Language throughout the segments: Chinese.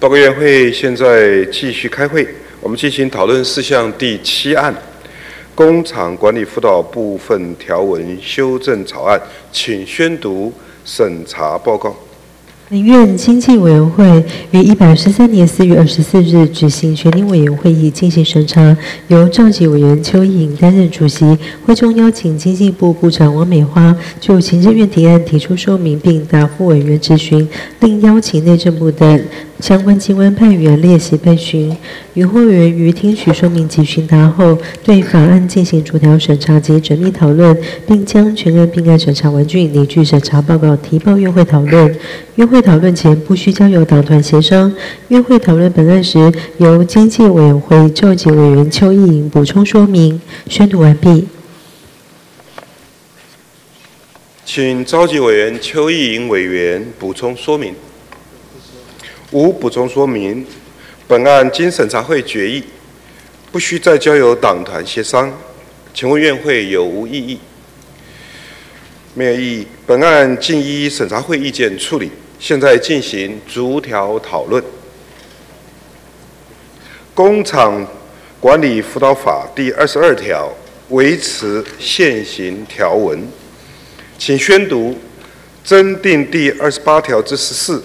报告院会现在继续开会，我们进行讨论事项第七案，工厂管理辅导部分条文修正草案，请宣读审查报告。本院经济委员会于一百二十三年四月二十四日举行全体委员会议进行审查，由召集委员邱颖担任主席。会中邀请经济部部长王美花就行政院提案提出说明并答复委员质询，另邀请内政部的相关机关派员列席备询。与会员于听取说明及询答后，对法案进行逐条审查及缜密讨论，并将全案并案审查完竣，拟具审查报告提报院会讨论。院会讨论前不需交由党团协商。院会讨论本案时，由经济委员会召集委员邱意莹补充说明。宣读完毕。请召集委员邱意莹委员补充说明。无补充说明。本案经审查会决议，不需再交由党团协商。请问院会有无异议？没有异议。本案经依审查会意见处理。现在进行逐条讨论。工厂管理辅导法第二十二条，维持现行条文，请宣读增订第二十八条之十四。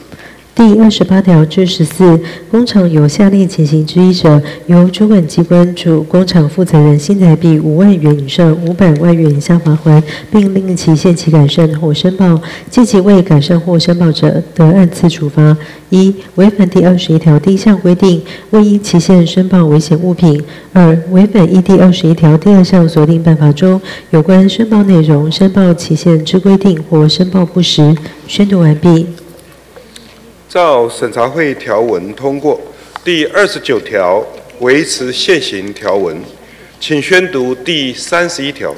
第二十八条至十四，工厂有下列情形之一者，由主管机关处工厂负责人新台币五万元以上五百万元以下罚款，并令其限期改善或申报；借其未改善或申报者，得按次处罚。一、违反第二十一条第一项规定，未依期限申报危险物品；二、违反依第二十一条第二项锁定办法中有关申报内容、申报期限之规定或申报不实。宣读完毕。到审查会条文通过。第二十九条，维持现行条文，请宣读第三十一条。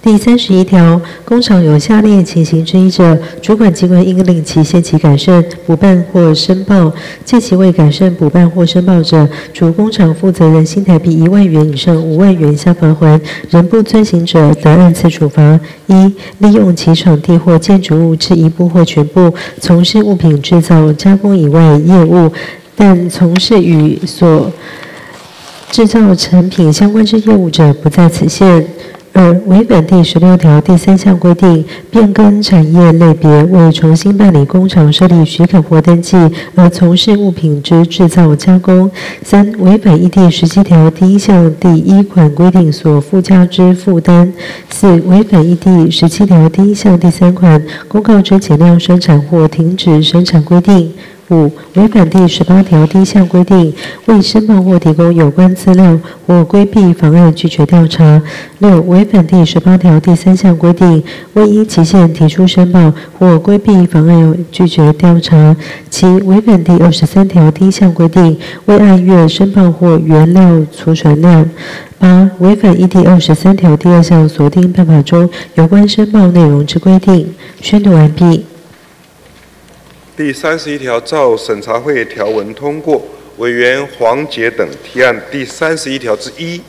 第三十一条，工厂有下列情形之一者，主管机关应令其限期改善、补办或申报；借其未改善、补办或申报者，主工厂负责人新台币一万元以上五万元以下罚款；仍不遵行者，得按次处罚。一、利用其场地或建筑物之一部或全部从事物品制造、加工以外业务，但从事与所制造成品相关之业务者，不在此限。二、违反第十六条第三项规定，变更产业类别为重新办理工厂设立许可或登记而从事物品之制造加工；三、违反一第十七条第一项第一款规定所附加之负担；四、违反一第十七条第一项第三款公告之减量生产或停止生产规定。五、违反第十八条第一项规定，未申报或提供有关资料，或规避、妨碍、拒绝调查；六、违反第十八条第三项规定，未依期限提出申报，或规避、妨碍、拒绝调查；七、违反第二十三条第一项规定，未按月申报或原料储存量；八、违反一第二十三条第二项锁定办法中有关申报内容之规定。宣读完毕。第三十一条，照审查会条文通过，委员黄杰等提案第三十一条之一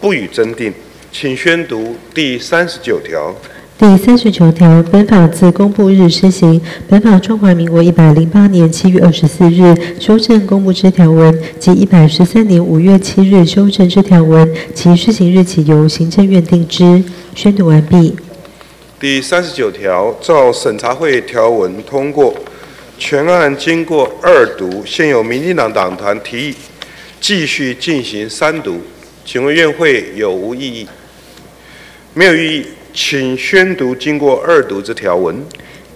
不予增订，请宣读第三十九条。第三十九条，本法自公布日施行。本法中华民国一百零八年七月二十四日修正公布之条文，及一百十三年五月七日修正之条文，其施行日起由行政院定之。宣读完毕。第三十九条，照审查会条文通过。全案经过二读，现有民进党党团提议继续进行三读，请问院会有无异议？没有异议，请宣读经过二读之条文。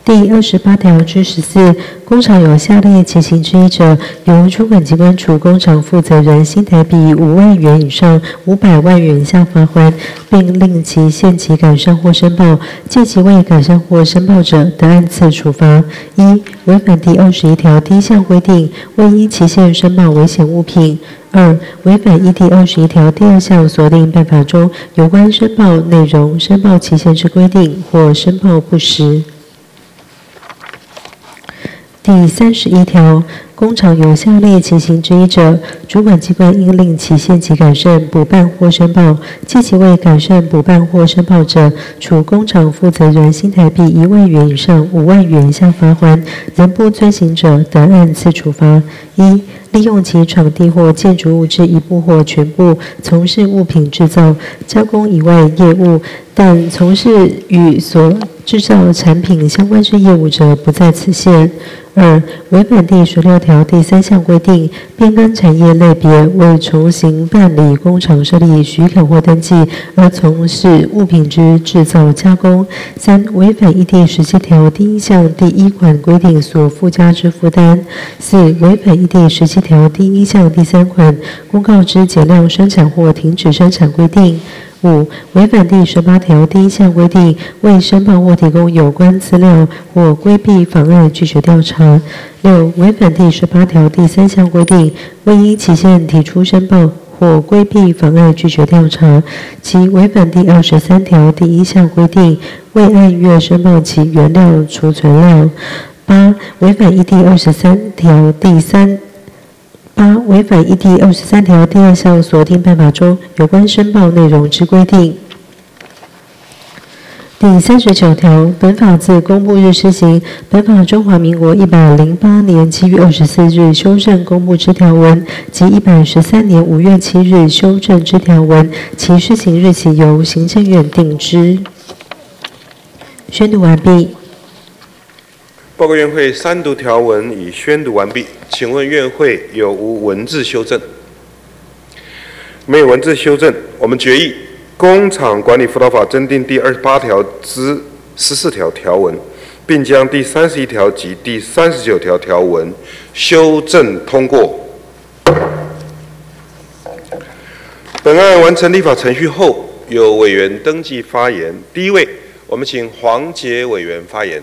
第二十八条之十四，工厂有下列情形之一者，由主管机关处工厂负责人新台币五万元以上五百万元以下罚款，并令其限期改善或申报；借其未改善或申报者，得按次处罚。一、违反第二十一条第一项规定，未依期限申报危险物品；二、违反依第二十一条第二项锁定办法中有关申报内容、申报期限之规定或申报不实。第三十一条，工厂有下列情形之一者，主管机关应令其限期改善、补办或申报，借其未改善、补办或申报者，处工厂负责人新台币一万元以上五万元以下罚款；仍不遵行者，得按次处罚。一、利用其场地或建筑物之一部或全部从事物品制造、加工以外业务，但从事与所制造产品相关之业务者，不在此限。二、违反第十六条第三项规定，变更产业类别为重新办理工厂设立许可或登记而从事物品之制造加工；三、违反一第十七条第一项第一款规定所附加之负担；四、违反一第十七条第一项第三款公告之减量生产或停止生产规定。五、违反第十八条第一项规定，未申报或提供有关资料，或规避、妨碍、拒绝调查；六、违反第十八条第三项规定，未依期限提出申报，或规避、妨碍、拒绝调查；七、违反第二十三条第一项规定，未按月申报其原料储存量；八、违反一第二十三条第三。八、违反一第二十三条第二项锁定办法中有关申报内容之规定。第三十九条，本法自公布日施行。本法中华民国一百零八年七月二十四日修正公布之条文，及一百十三年五月七日修正之条文，其施行日期由行政院定之。宣读完毕。报告院会三读条文已宣读完毕，请问院会有无文字修正？没有文字修正，我们决议《工厂管理辅导法》增订第二十八条之十四条条文，并将第三十一条及第三十九条条文修正通过。本案完成立法程序后，有委员登记发言。第一位，我们请黄杰委员发言。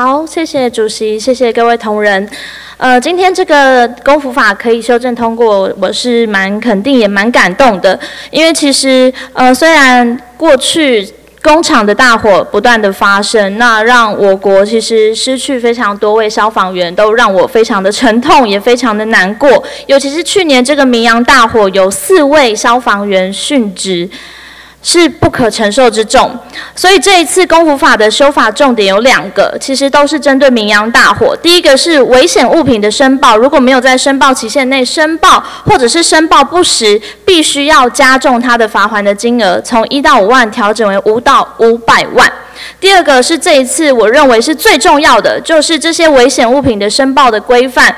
好，谢谢主席，谢谢各位同仁。呃，今天这个功夫法可以修正通过，我是蛮肯定也蛮感动的。因为其实，呃，虽然过去工厂的大火不断的发生，那让我国其实失去非常多位消防员，都让我非常的沉痛，也非常的难过。尤其是去年这个明阳大火，有四位消防员殉职。是不可承受之重，所以这一次公服法的修法重点有两个，其实都是针对明阳大火。第一个是危险物品的申报，如果没有在申报期限内申报，或者是申报不实，必须要加重它的罚款的金额，从一到五万调整为五到五百万。第二个是这一次我认为是最重要的，就是这些危险物品的申报的规范。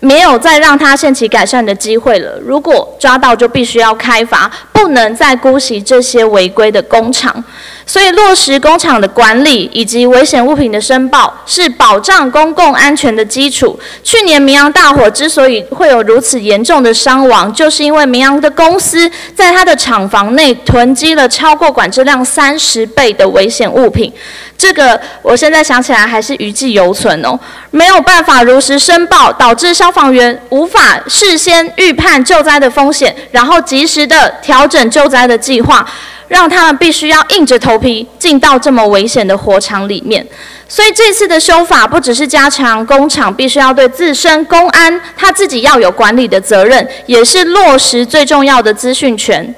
没有再让他限期改善的机会了。如果抓到，就必须要开罚，不能再姑息这些违规的工厂。所以落实工厂的管理以及危险物品的申报，是保障公共安全的基础。去年明阳大火之所以会有如此严重的伤亡，就是因为明阳的公司在他的厂房内囤积了超过管制量三十倍的危险物品。这个我现在想起来还是余悸犹存哦。没有办法如实申报，导致消防员无法事先预判救灾的风险，然后及时的调整救灾的计划。让他们必须要硬着头皮进到这么危险的火场里面，所以这次的修法不只是加强工厂必须要对自身公安他自己要有管理的责任，也是落实最重要的资讯权。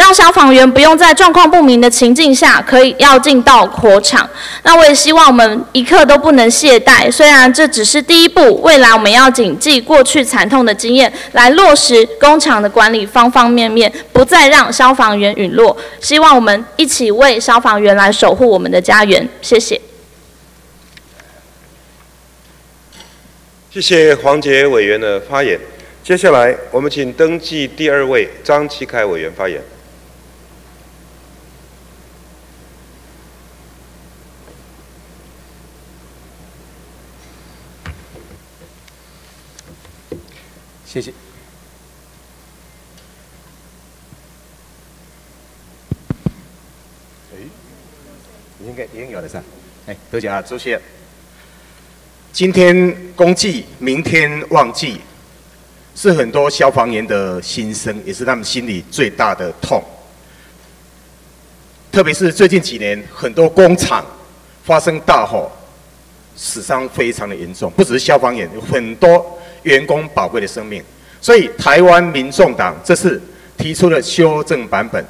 让消防员不用在状况不明的情境下，可以要进到火场。那我也希望我们一刻都不能懈怠。虽然这只是第一步，未来我们要谨记过去惨痛的经验，来落实工厂的管理方方面面，不再让消防员陨落。希望我们一起为消防员来守护我们的家园。谢谢。谢谢黄杰委员的发言。接下来，我们请登记第二位张启凯委员发言。谢谢。哎，应该已经有了噻。哎，多谢啊，主席。今天公祭，明天旺季，是很多消防员的心声，也是他们心里最大的痛。特别是最近几年，很多工厂发生大火，死伤非常的严重，不只是消防员，有很多员工宝贵的生命。所以，台湾民众党这次提出了修正版本，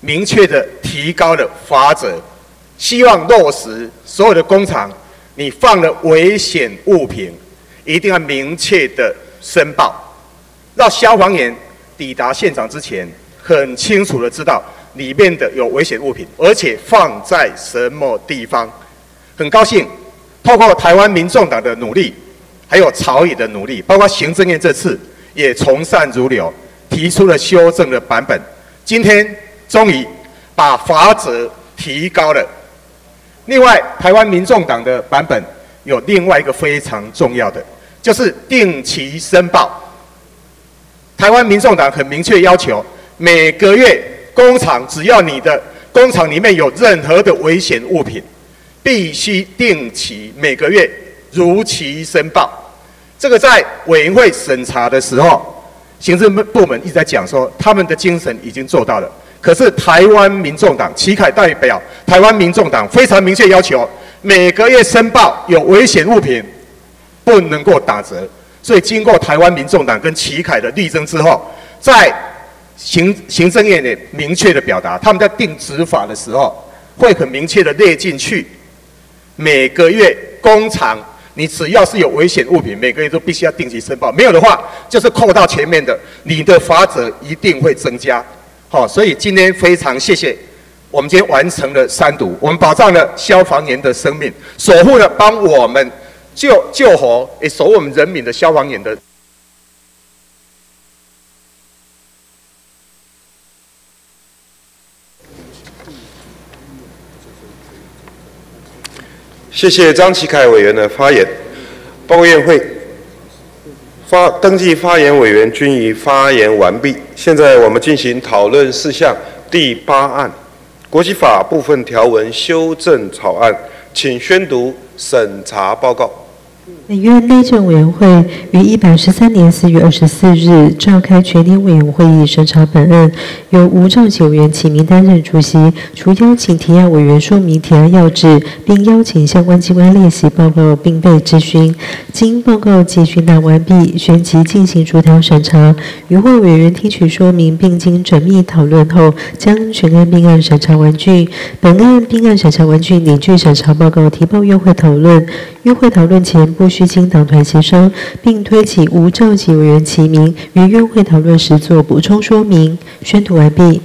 明确的提高了法则，希望落实所有的工厂，你放了危险物品，一定要明确的申报，让消防员抵达现场之前，很清楚的知道。里面的有危险物品，而且放在什么地方？很高兴，透过台湾民众党的努力，还有朝野的努力，包括行政院这次也从善如流，提出了修正的版本。今天终于把法则提高了。另外，台湾民众党的版本有另外一个非常重要的，就是定期申报。台湾民众党很明确要求每个月。工厂只要你的工厂里面有任何的危险物品，必须定期每个月如期申报。这个在委员会审查的时候，行政部门一直在讲说他们的精神已经做到了。可是台湾民众党齐凯代表台湾民众党非常明确要求，每个月申报有危险物品不能够打折。所以经过台湾民众党跟齐凯的力争之后，在行行政院的明确的表达，他们在定执法的时候，会很明确的列进去。每个月工厂，你只要是有危险物品，每个月都必须要定期申报。没有的话，就是扣到前面的，你的罚则一定会增加。好，所以今天非常谢谢，我们今天完成了三读，我们保障了消防员的生命，守护了帮我们救救火，也守我们人民的消防员的。谢谢张启凯委员的发言。报告院会，发登记发言委员均已发言完毕。现在我们进行讨论事项第八案，国际法部分条文修正草案，请宣读审查报告。本院内政委员会于一百十三年四月二十四日召开全体委员会议审查本案，由吴兆启委员起名担任主席。除邀请提案委员说明提案要旨，并邀请相关机关列席报告并被质询。经报告及询答完毕，旋即进行逐条审查。与会委员听取说明，并经缜密讨论后，将全案并案审查完竣。本案并案审查完竣，拟具审查报告提报院会讨论。院会讨论前不需经党团协商，并推起无召集委员齐名于院会讨论时做补充说明。宣读完毕。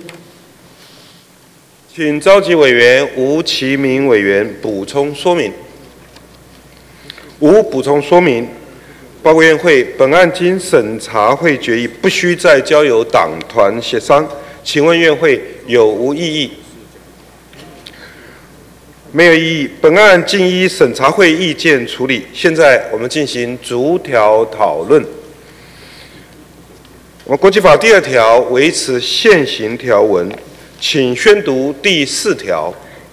请召集委员吴其明委员补充说明。无补充说明。报告院会，本案经审查会决议，不需再交由党团协商。请问院会有无异议？没有异议，本案经一审查会意见处理。现在我们进行逐条讨论。我们国际法第二条维持现行条文，请宣读第四条。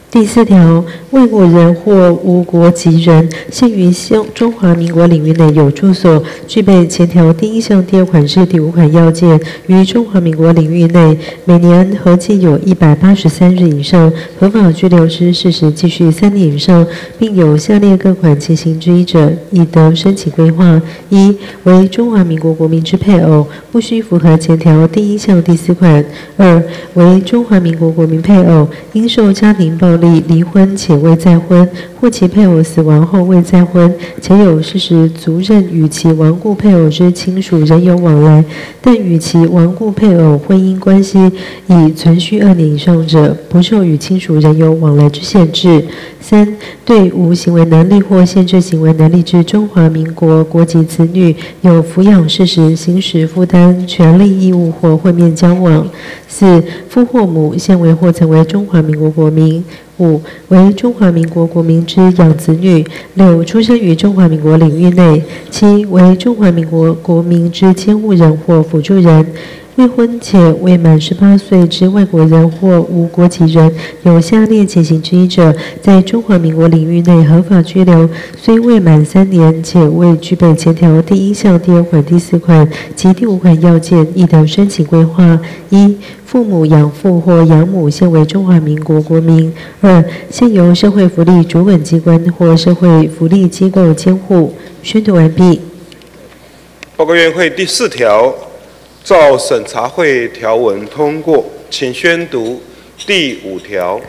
第四条，外国人或无国籍人，现于中中华民国领域内有住所，具备前条第一项第二款至第五款要件，于中华民国领域内每年合计有一百八十三日以上合法居留之事实继续三年以上，并有下列各款情形之一者，已得申请规划：一、为中华民国国民之配偶，不需符合前条第一项第四款；二、为中华民国国民配偶，应受家庭报暴力。离婚且未再婚，或其配偶死亡后未再婚，且有事实足认与其亡故配偶之亲属仍有往来，但与其亡故配偶婚姻关系已存续二年以上者，不受与亲属仍有往来之限制。三、对无行为能力或限制行为能力之中华民国国籍子女，有抚养事实、行使负担权利义务或会面交往。四、父或母现为或曾为中华民国国民。五、为中华民国国民之养子女；六、出生于中华民国领域内；七、为中华民国国民之监护人或辅助人。未婚且未满十八岁之外国人或无国籍人，有下列情形之一者，在中华民国领域内合法居留，虽未满三年且未具备前条第一项第二款、第四款及第五款要件，亦得申请规划：一、父母、养父或养母现为中华民国国民；二、现由社会福利主管机关或社会福利机构监护。宣读完毕。报告院会第四条，照审查会条文通过，请宣读第五条。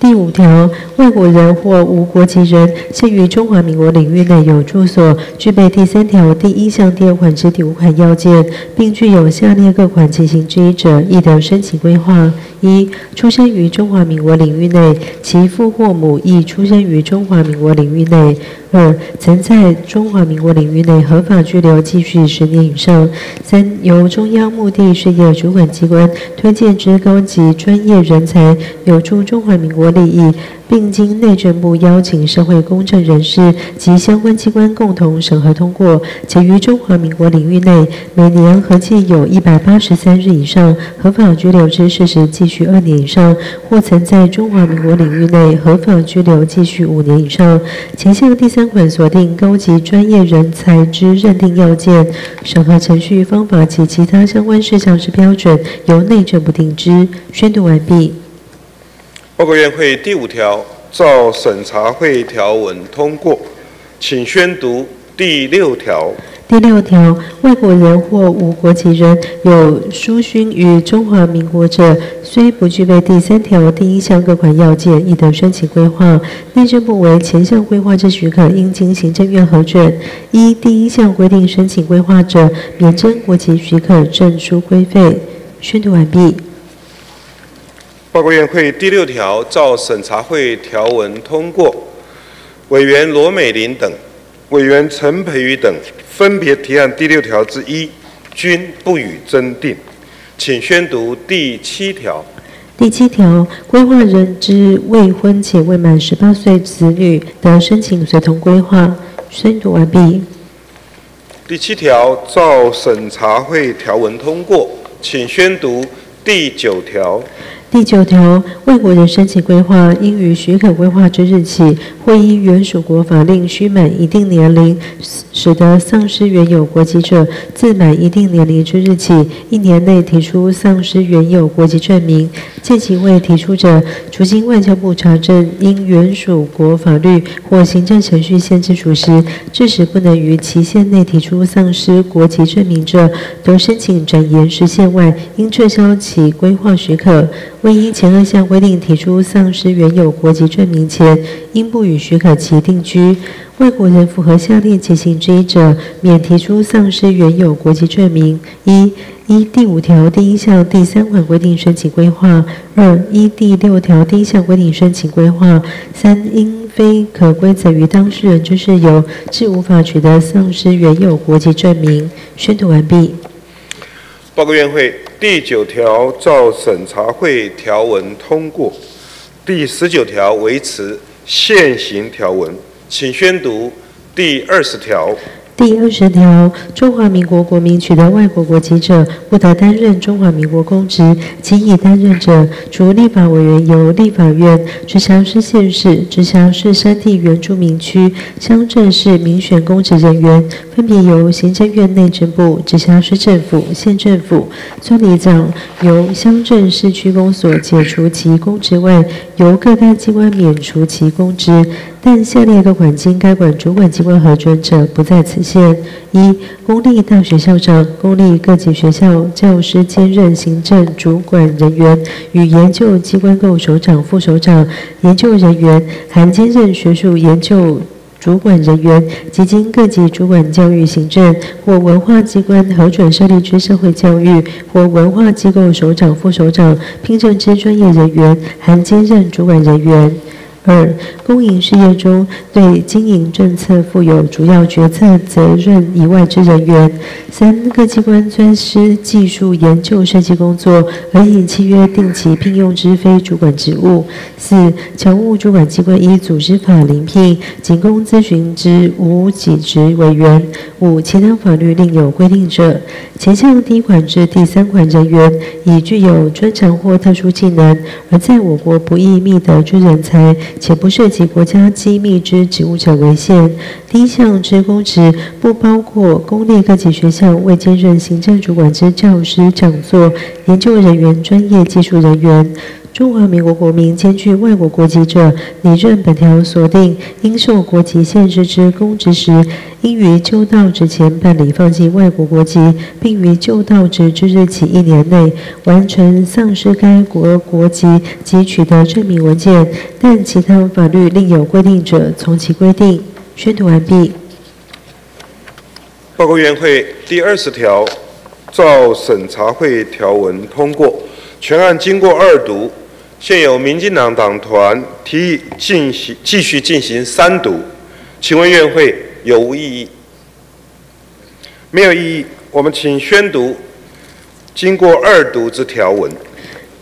第五条，外国人或无国籍人，现于中华民国领域内有住所，具备第三条第一项第二款之第五款要件，并具有下列各款情形之一者，亦得申请规划：一、出生于中华民国领域内，其父或母亦出生于中华民国领域内。二、曾在中华民国领域内合法居留继续十年以上；三、由中央目的事业主管机关推荐之高级专业人才，有助中华民国利益。并经内政部邀请社会公正人士及相关机关共同审核通过，且于中华民国领域内每年合计有一百八十三日以上合法居留之事实继续二年以上，或曾在中华民国领域内合法居留继续五年以上。前项第三款锁定高级专业人才之认定要件、审核程序方法及其他相关事项之标准，由内政部定之。宣读完毕。报告院会第五条，照审查会条文通过，请宣读第六条。第六条，外国人或无国籍人有书勋于中华民国者，虽不具备第三条第一项各款要件，亦得申请规划。内政部为前项规划之许可，应经行政院核准。依第一项规定申请规划者，免征国籍许可证书规费。宣读完毕。报告院会第六条，照审查会条文通过。委员罗美玲等，委员陈培宇等分别提案第六条之一，均不予增订。请宣读第七条。第七条，规划人之未婚且未满十八岁子女，得申请随同规划。宣读完毕。第七条，照审查会条文通过，请宣读第九条。第九条，外国人申请规划，应于许可规划之日起，或依原属国法令须满一定年龄，使得丧失原有国籍者，自满一定年龄之日起，一年内提出丧失原有国籍证明。届期未提出者，除经外交部查证因原属国法律或行政程序限制属实，致使不能于期限内提出丧失国籍证明者，得申请转延时限外，应撤销其规划许可。未依前二项规定提出丧失原有国籍证明前，应不予许可其定居。外国人符合下列情形之一者，免提出丧失原有国籍证明：一、依第五条第一项第三款规定申请规划；二、依第六条第一项规定申请规划；三、因非可归责于当事人之事由，致无法取得丧失原有国籍证明。宣读完毕。报告院会第九条，照审查会条文通过。第十九条维持现行条文，请宣读第二十条。第二十条，中华民国国民取得外国国籍者，不得担任中华民国公职；其已担任者，除立法委员由立法院、直辖市、县市、直辖市山地原住民区乡镇市民选公职人员，分别由行政院内政部、直辖市政府、县政府、村里长由乡镇市区公所解除其公职外，由各大机关免除其公职。但下列各款经该管主管机关核准者，不在此现：一、公立大学校长、公立各级学校教师兼任行政主管人员与研究机关构首长、副首长、研究人员，含兼任学术研究主管人员及经各级主管教育行政或文化机关核准设立之社会教育或文化机构首长、副首长，聘任之专业人员，含兼任主管人员。二、公营事业中对经营政策负有主要决策责任以外之人员；三、各机关专司技术研究设计工作而以契约定期聘用之非主管职务；四、侨务主管机关依组织法遴聘仅供咨询之无给职委员；五、其他法律另有规定者。前项第一款至第三款人员，以具有专长或特殊技能而在我国不易觅得之人才。且不涉及国家机密之职务者为限。第一项之公职不包括公立各级学校未兼任行政主管之教师、讲座、研究人员、专业技术人员。中华民国国民兼具外国国籍者，拟任本条所定应受国籍限制之公职时，应于就到职前办理放弃外国国籍，并于就到职之日起一年内完成丧失该国国籍及取得证明文件。但其他法律另有规定者，从其规定。宣读完毕。报告院会第二十条，照审查会条文通过，全案经过二读。现有民进党党团提议进行继续进行三读，请问院会有无异议？没有异议，我们请宣读经过二读之条文。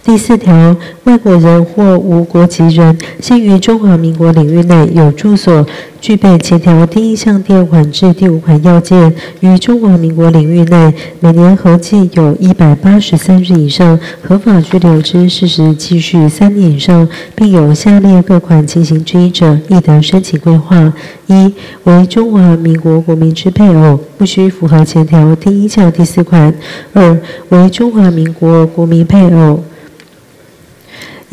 第四条，外国人或无国籍人，现于中华民国领域内有住所。具备前条第一项第二款至第五款要件，于中华民国领域内每年合计有一百八十三日以上合法居留之事实继续三年以上，并有下列各款情形之一者，亦得申请规划：一、为中华民国国民之配偶，不需符合前条第一项第四款；二、为中华民国国民配偶。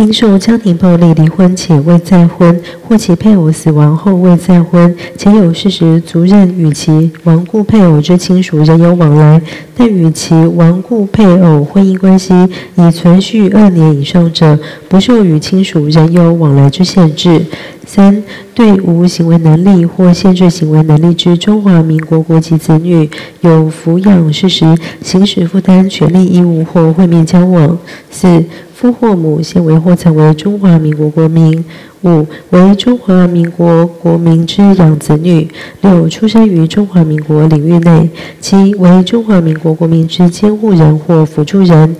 因受家庭暴力离婚且未再婚，或其配偶死亡后未再婚，且有事实足认与其亡故配偶之亲属仍有往来，但与其亡故配偶婚姻关系已存续二年以上者，不受与亲属仍有往来之限制。三、对无行为能力或限制行为能力之中华民国国籍子女，有抚养事实、行使负担权利义务或会面交往。四、父或母现为或曾为中华民国国民；五、为中华民国国民之养子女；六、出生于中华民国领域内；七、为中华民国国民之监护人或辅助人。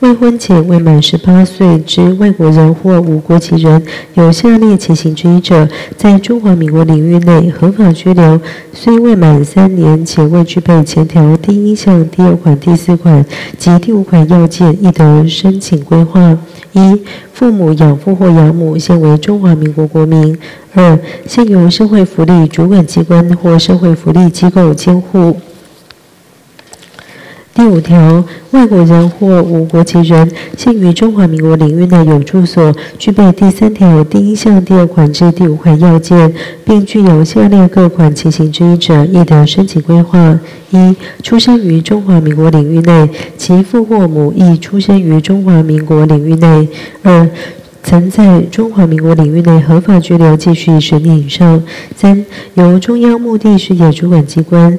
未婚且未满十八岁之外国人或无国籍人，有下列情形之一者，在中华民国领域内合法居留，虽未满三年且未具备前条第一项第二款、第四款及第五款要件，亦得申请规划：一、父母、养父或养母现为中华民国国民；二、现由社会福利主管机关或社会福利机构监护。第五条，外国人或无国籍人，现于中华民国领域内有住所，具备第三条第一项第二款至第五款要件，并具有下列各款情形之一者，亦得申请规划：一、出生于中华民国领域内，其父或母亦出生于中华民国领域内；二、曾在中华民国领域内合法居留继续十年以上；三、由中央目的事业主管机关。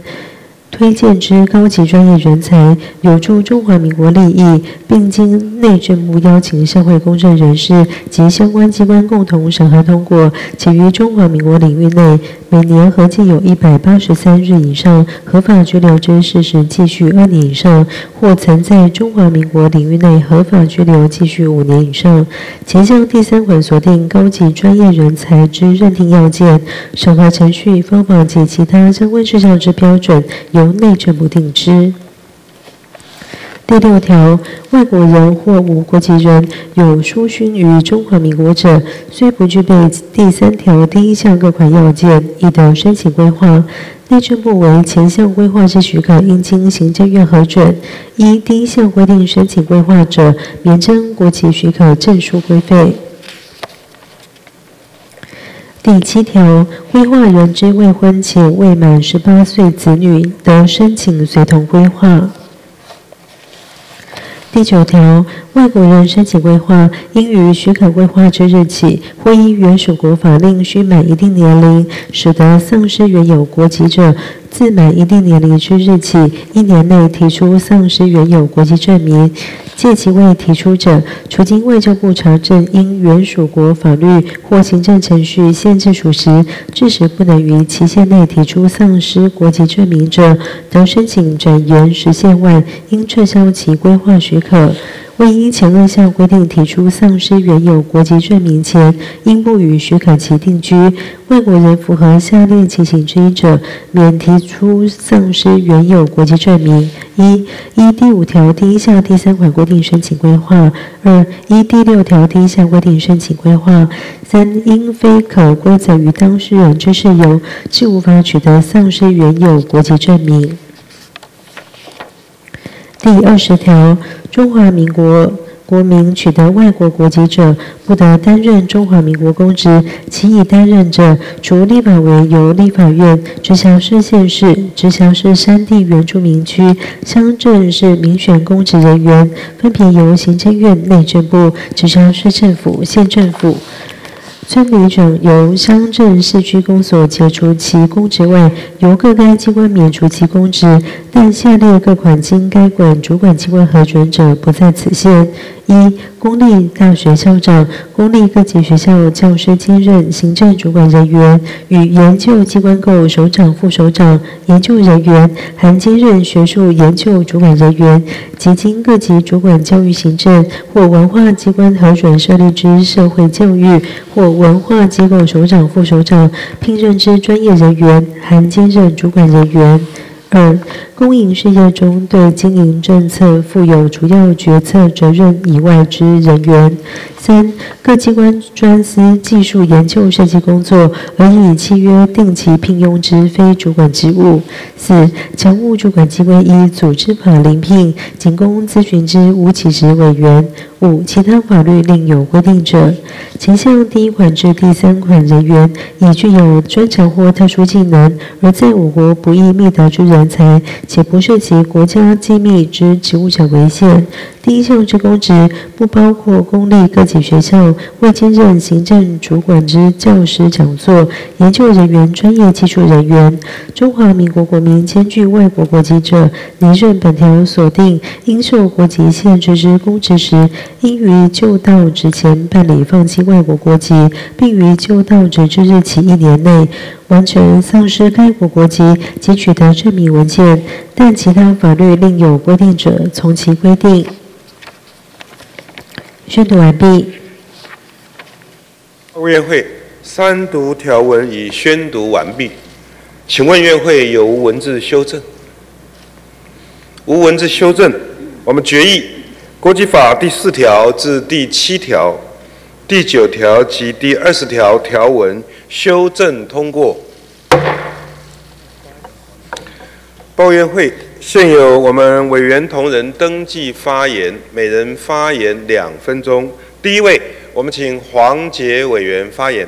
推荐之高级专业人才，有助中华民国利益，并经内政部邀请社会公正人士及相关机关共同审核通过，且于中华民国领域内每年合计有一百八十三日以上合法居留之事实继续二年以上，或曾在中华民国领域内合法居留继续五年以上。前项第三款锁定高级专业人才之认定要件、审核程序、方法及其他相关事项之标准，由内政部定之。第六条，外国人或无国籍人有书勋于中华民国者，虽不具备第三条第一项各款要件，亦得申请规划。内政部为前项规划之许可，应经行政院核准。依第一项规定申请规划者，免征国籍许可证书规费。第七条，规划人之未婚且未满十八岁子女，得申请随同规划。第九条，外国人申请规划，应于许可规划之日起，或依原属国法令需满一定年龄，使得丧失原有国籍者，自满一定年龄之日起，一年内提出丧失原有国籍证明，借其未提出者，除经外交部查证因原属国法律或行政程序限制属实，致使不能于期限内提出丧失国籍证明者，得申请转延时限外，应撤销其规划许可。未因前二项规定提出丧失原有国籍证明前，应不予许可其定居。外国人符合下列情形之一者，免提出丧失原有国籍证明：一、依第五条第一项第三款规定申请规划；二、依第六条第一项规定申请规划；三、因非可归责于当事人之事由，致无法取得丧失原有国籍证明。第二十条，中华民国国民取得外国国籍者，不得担任中华民国公职。其已担任者，除立法为由立法院、直辖市、县市、直辖市山地原住民区、乡镇市民选公职人员，分别由行政院、内政部、直辖市政府、县政府。村里长由乡镇市区公所解除其公职外，由各该机关免除其公职，但下列各款经该管主管机关核准者，不在此限。一、公立大学校长、公立各级学校教师兼任行政主管人员与研究机关构首长、副首长、研究人员，含兼任学术研究主管人员及经各级主管教育行政或文化机关核准设立之社会教育或文化机构首长、副首长，聘任之专业人员，含兼任主管人员。二、公营事业中对经营政策负有主要决策责任以外之人员；三、各机关专司技术研究设计工作而以契约定期聘用之非主管职务；四、常务主管机关依组织法遴聘仅供咨询之无起职委员；五、其他法律另有规定者。前项第一款至第三款人员，已具有专长或特殊技能，而在我国不易觅得之人才，且不涉及国家机密之职务者为限。第一项之公职，不包括公立各级学校未兼任行政主管之教师、讲座、研究人员、专业技术人员。中华民国国民兼具外国国籍者，拟任本条所定应受国籍限制之公职时，应于就到职前办理放弃外国国籍，并于就到职之日起一年内完成丧失该国国籍及取得证明文件。但其他法律另有规定者，从其规定。宣读完毕。委员会三读条文已宣读完毕，请问院会有无文字修正？无文字修正，我们决议国际法第四条至第七条、第九条及第二十条条文修正通过。报院会。现有我们委员同仁登记发言，每人发言两分钟。第一位，我们请黄杰委员发言。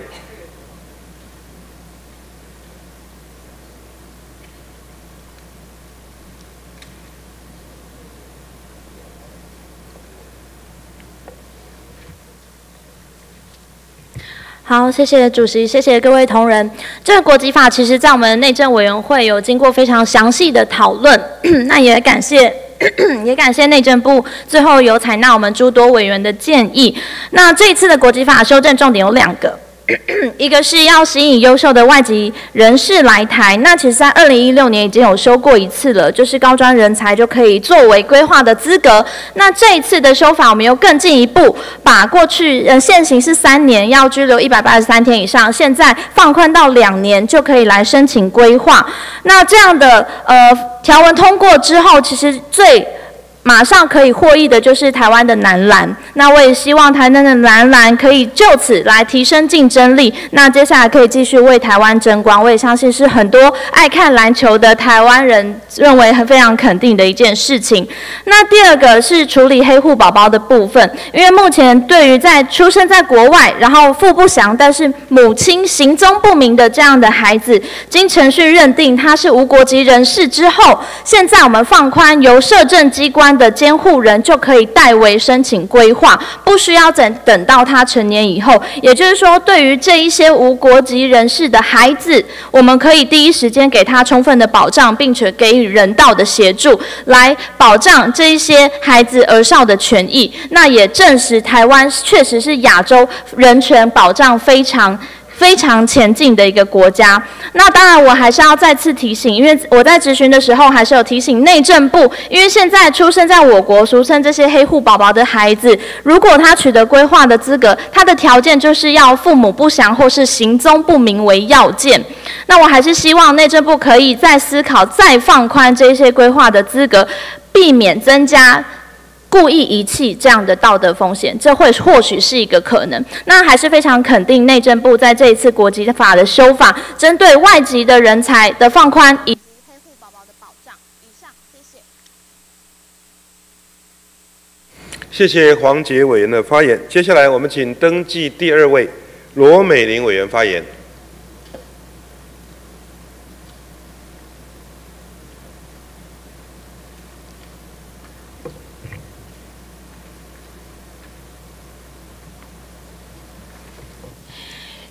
好，谢谢主席，谢谢各位同仁。这个国籍法其实在我们内政委员会有经过非常详细的讨论，那也感谢 也感谢内政部最后有采纳我们诸多委员的建议。那这一次的国籍法修正重点有两个。一个是要吸引优秀的外籍人士来台，那其实，在二零一六年已经有修过一次了，就是高专人才就可以作为规划的资格。那这一次的修法，我们又更进一步，把过去呃现行是三年要居留一百八十三天以上，现在放宽到两年就可以来申请规划。那这样的呃条文通过之后，其实最马上可以获益的就是台湾的男篮，那我也希望台湾的男篮可以就此来提升竞争力。那接下来可以继续为台湾争光，我也相信是很多爱看篮球的台湾人认为很非常肯定的一件事情。那第二个是处理黑户宝宝的部分，因为目前对于在出生在国外，然后父不详，但是母亲行踪不明的这样的孩子，经程序认定他是无国籍人士之后，现在我们放宽由摄政机关。的监护人就可以代为申请规划，不需要等等到他成年以后。也就是说，对于这一些无国籍人士的孩子，我们可以第一时间给他充分的保障，并且给予人道的协助，来保障这一些孩子儿少的权益。那也证实台湾确实是亚洲人权保障非常。非常前进的一个国家。那当然，我还是要再次提醒，因为我在咨询的时候，还是有提醒内政部，因为现在出生在我国，俗称这些黑户宝宝的孩子，如果他取得规划的资格，他的条件就是要父母不详或是行踪不明为要件。那我还是希望内政部可以再思考，再放宽这些规划的资格，避免增加。故意遗弃这样的道德风险，这会或许是一个可能。那还是非常肯定内政部在这一次国籍法的修法，针对外籍的人才的放宽以及黑户宝宝的保障。以上，谢谢。谢谢黄杰委员的发言。接下来我们请登记第二位罗美玲委员发言。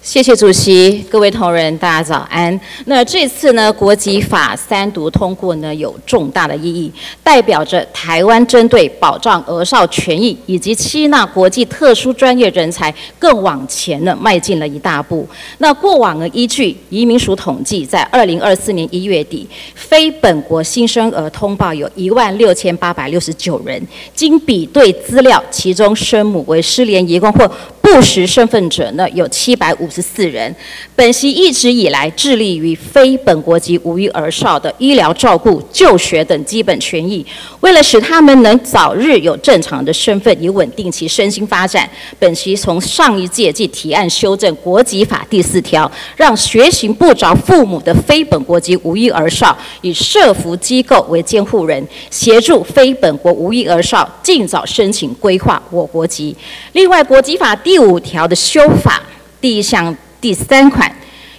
谢谢主席，各位同仁，大家早安。那这次呢，国籍法三读通过呢，有重大的意义，代表着台湾针对保障儿少权益以及吸纳国际特殊专业人才更往前呢迈进了一大步。那过往呢，依据移民署统计，在二零二四年一月底，非本国新生儿通报有一万六千八百六十九人，经比对资料，其中生母为失联、移工或不实身份者呢，有七百五十四人。本席一直以来致力于非本国籍无育儿少的医疗照顾、就学等基本权益。为了使他们能早日有正常的身份，以稳定其身心发展，本席从上一届即提案修正国籍法第四条，让学行不着父母的非本国籍无育儿少，以社福机构为监护人，协助非本国无育儿少尽早申请规划我国籍。另外，国籍法第五条的修法第一项第三款，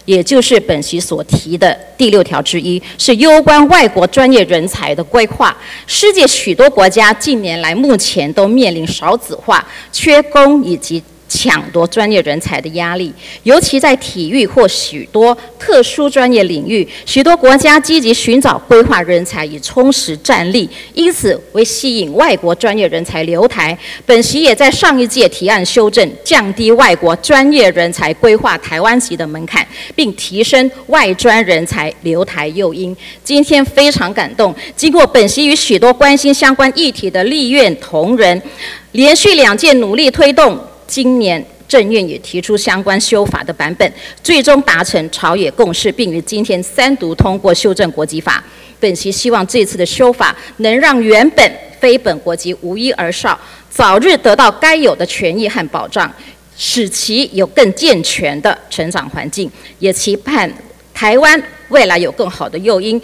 也就是本席所提的第六条之一，是攸关外国专业人才的规划。世界许多国家近年来目前都面临少子化、缺工以及。抢夺专业人才的压力，尤其在体育或许多特殊专业领域，许多国家积极寻找规划人才以充实战力，因此为吸引外国专业人才留台。本席也在上一届提案修正，降低外国专业人才规划台湾籍的门槛，并提升外专人才留台诱因。今天非常感动，经过本席与许多关心相关议题的立院同仁，连续两届努力推动。今年政院也提出相关修法的版本，最终达成朝野共识，并于今天三读通过修正国籍法。本席希望这次的修法能让原本非本国籍无一而少早日得到该有的权益和保障，使其有更健全的成长环境，也期盼台湾未来有更好的诱因。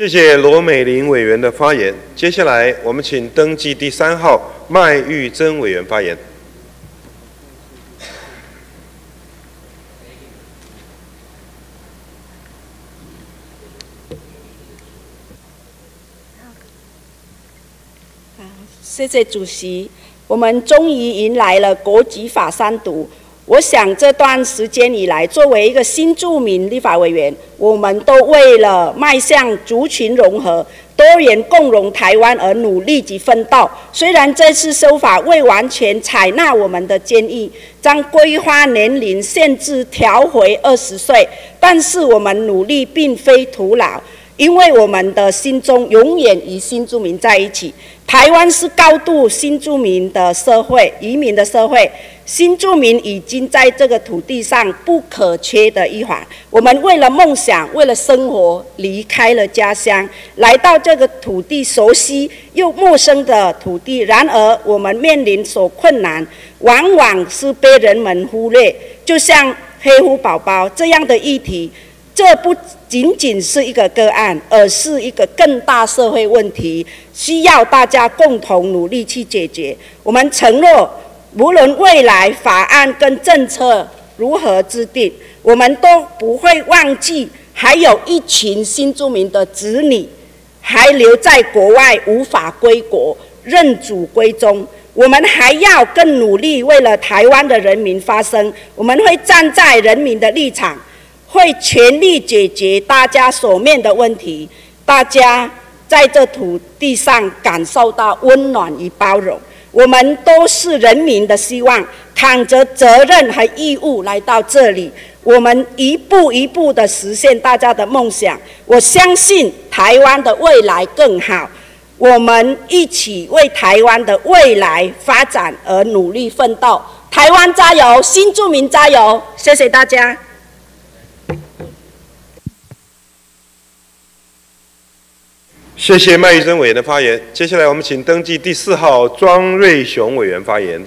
谢谢罗美玲委员的发言。接下来，我们请登记第三号麦玉珍委员发言。谢谢主席，我们终于迎来了国籍法三读。我想这段时间以来，作为一个新住民立法委员，我们都为了迈向族群融合、多元共融台湾而努力及奋斗。虽然这次修法未完全采纳我们的建议，将规划年龄限制调回二十岁，但是我们努力并非徒劳，因为我们的心中永远与新住民在一起。台湾是高度新住民的社会，移民的社会。新住民已经在这个土地上不可缺的一环。我们为了梦想，为了生活，离开了家乡，来到这个土地熟悉又陌生的土地。然而，我们面临所困难，往往是被人们忽略。就像黑虎宝宝这样的议题，这不仅仅是一个个案，而是一个更大社会问题，需要大家共同努力去解决。我们承诺。无论未来法案跟政策如何制定，我们都不会忘记，还有一群新住民的子女还留在国外无法归国，认祖归宗。我们还要更努力，为了台湾的人民发声。我们会站在人民的立场，会全力解决大家所面的问题。大家在这土地上感受到温暖与包容。我们都是人民的希望，扛着责任和义务来到这里。我们一步一步的实现大家的梦想。我相信台湾的未来更好。我们一起为台湾的未来发展而努力奋斗。台湾加油，新住民加油！谢谢大家。谢谢麦玉珍委员的发言。接下来，我们请登记第四号庄瑞雄委员发言。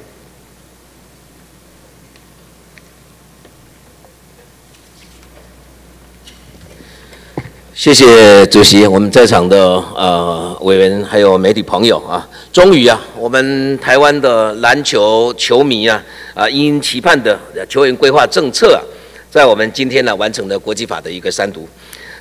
谢谢主席，我们在场的呃委员还有媒体朋友啊，终于啊，我们台湾的篮球球迷啊啊殷殷期盼的球员规划政策啊，在我们今天呢完成了国际法的一个三读。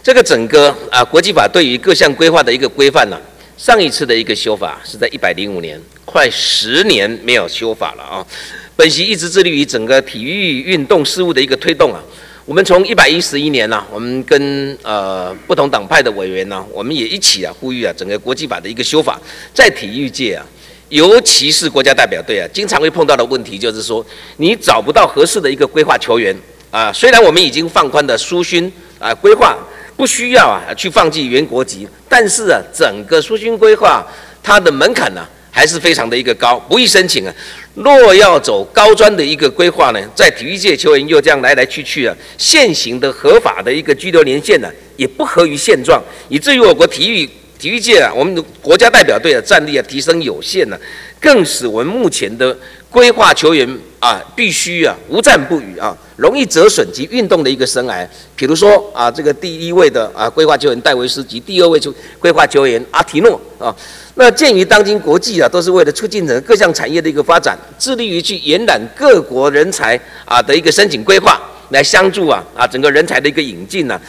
这个整个啊国际法对于各项规划的一个规范呢，上一次的一个修法是在一百零五年，快十年没有修法了啊。本席一直致力于整个体育运动事务的一个推动啊。我们从一百一十一年呢，我们跟呃不同党派的委员呢，我们也一起啊呼吁啊整个国际法的一个修法，在体育界啊，尤其是国家代表队啊，经常会碰到的问题就是说，你找不到合适的一个规划球员啊。虽然我们已经放宽的苏勋啊规划不需要啊去放弃原国籍，但是啊整个苏军规划它的门槛呢还是非常的一个高，不易申请啊。若要走高专的一个规划呢，在体育界球员又这样来来去去啊，现行的合法的一个居留年限呢，也不合于现状，以至于我国体育体育界啊，我们的国家代表队的战力啊提升有限呢，更使我们目前的规划球员啊，必须啊无战不语啊，容易折损及运动的一个生涯。比如说啊，这个第一位的啊规划球员戴维斯及第二位就规划球员阿提诺啊。那鉴于当今国际啊，都是为了促进整个各项产业的一个发展，致力于去延揽各国人才啊的一个申请规划，来相助啊啊整个人才的一个引进呢。啊，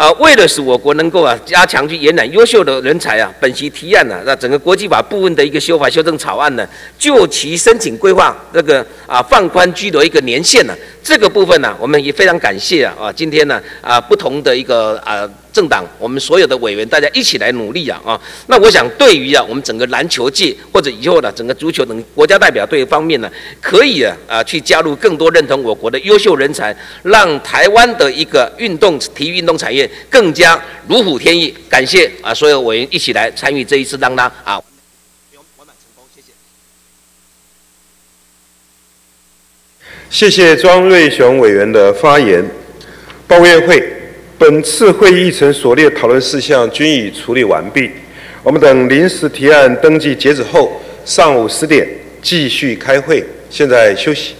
啊为了使我国能够啊加强去延揽优秀的人才啊，本席提案呢，那整个国际法部分的一个修法修正草案呢，就其申请规划这个啊放宽居留一个年限呢，这个部分呢，我们也非常感谢啊啊，今天呢啊不同的一个啊。政党，我们所有的委员，大家一起来努力啊啊！那我想，对于啊，我们整个篮球界或者以后的整个足球等国家代表队方面呢，可以啊啊去加入更多认同我国的优秀人才，让台湾的一个运动体育运动产业更加如虎添翼。感谢啊，所有委员一起来参与这一次，当当啊圆满成功。谢谢。谢谢庄瑞雄委员的发言。报委员会。本次会议议程所列讨论事项均已处理完毕。我们等临时提案登记截止后，上午十点继续开会。现在休息。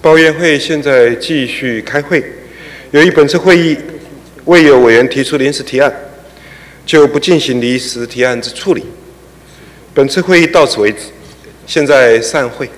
报员会现在继续开会。由于本次会议未有委员提出临时提案，就不进行临时提案之处理。本次会议到此为止，现在散会。